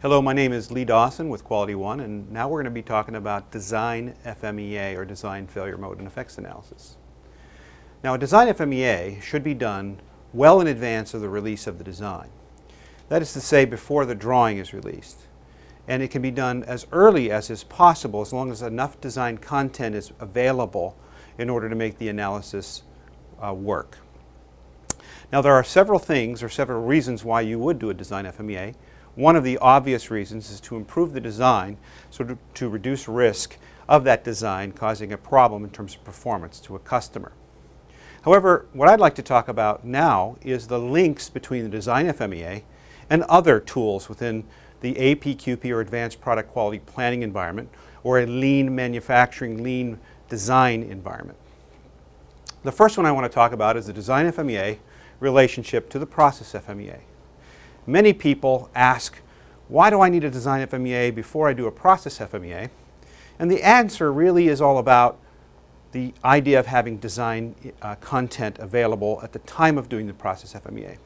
Hello, my name is Lee Dawson with Quality One, and now we're going to be talking about design FMEA or design failure mode and effects analysis. Now, a design FMEA should be done well in advance of the release of the design. That is to say, before the drawing is released. And it can be done as early as is possible as long as enough design content is available in order to make the analysis uh, work. Now, there are several things or several reasons why you would do a design FMEA. One of the obvious reasons is to improve the design, so to, to reduce risk of that design causing a problem in terms of performance to a customer. However, what I'd like to talk about now is the links between the design FMEA and other tools within the APQP or Advanced Product Quality Planning environment or a lean manufacturing, lean design environment. The first one I want to talk about is the design FMEA relationship to the process FMEA. Many people ask, why do I need a design FMEA before I do a process FMEA? And the answer really is all about the idea of having design uh, content available at the time of doing the process FMEA.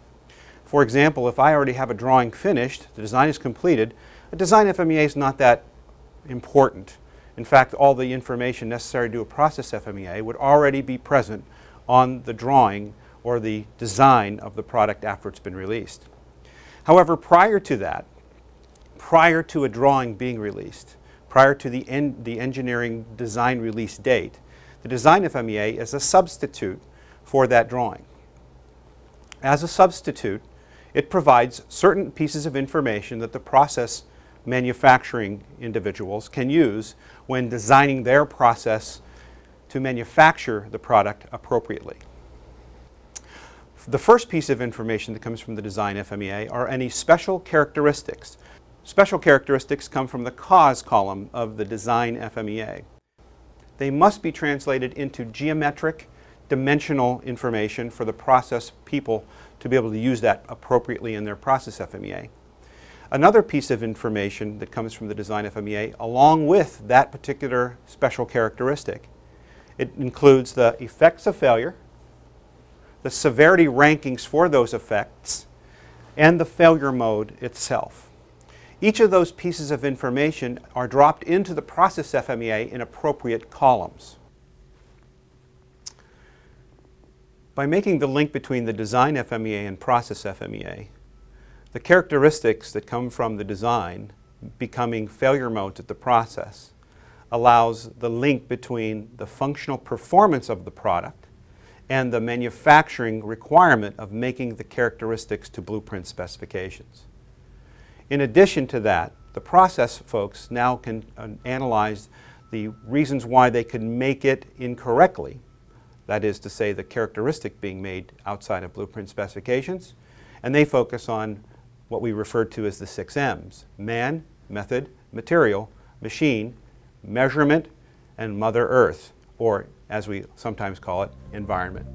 For example, if I already have a drawing finished, the design is completed, a design FMEA is not that important. In fact, all the information necessary to do a process FMEA would already be present on the drawing or the design of the product after it's been released. However, prior to that, prior to a drawing being released, prior to the, en the engineering design release date, the design FMEA is a substitute for that drawing. As a substitute, it provides certain pieces of information that the process manufacturing individuals can use when designing their process to manufacture the product appropriately. The first piece of information that comes from the design FMEA are any special characteristics. Special characteristics come from the cause column of the design FMEA. They must be translated into geometric, dimensional information for the process people to be able to use that appropriately in their process FMEA. Another piece of information that comes from the design FMEA, along with that particular special characteristic, it includes the effects of failure, the severity rankings for those effects, and the failure mode itself. Each of those pieces of information are dropped into the process FMEA in appropriate columns. By making the link between the design FMEA and process FMEA, the characteristics that come from the design becoming failure modes at the process allows the link between the functional performance of the product and the manufacturing requirement of making the characteristics to blueprint specifications. In addition to that, the process folks now can uh, analyze the reasons why they could make it incorrectly, that is to say the characteristic being made outside of blueprint specifications, and they focus on what we refer to as the six M's, man, method, material, machine, measurement, and Mother Earth, or as we sometimes call it, environment.